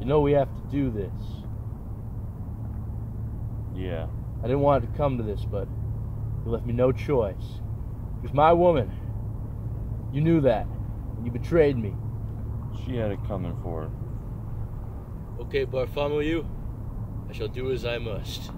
You know we have to do this. Yeah. I didn't want it to come to this, but you left me no choice. It was my woman. You knew that. And you betrayed me. She had it coming for her. Okay, Bartholomew, I shall do as I must.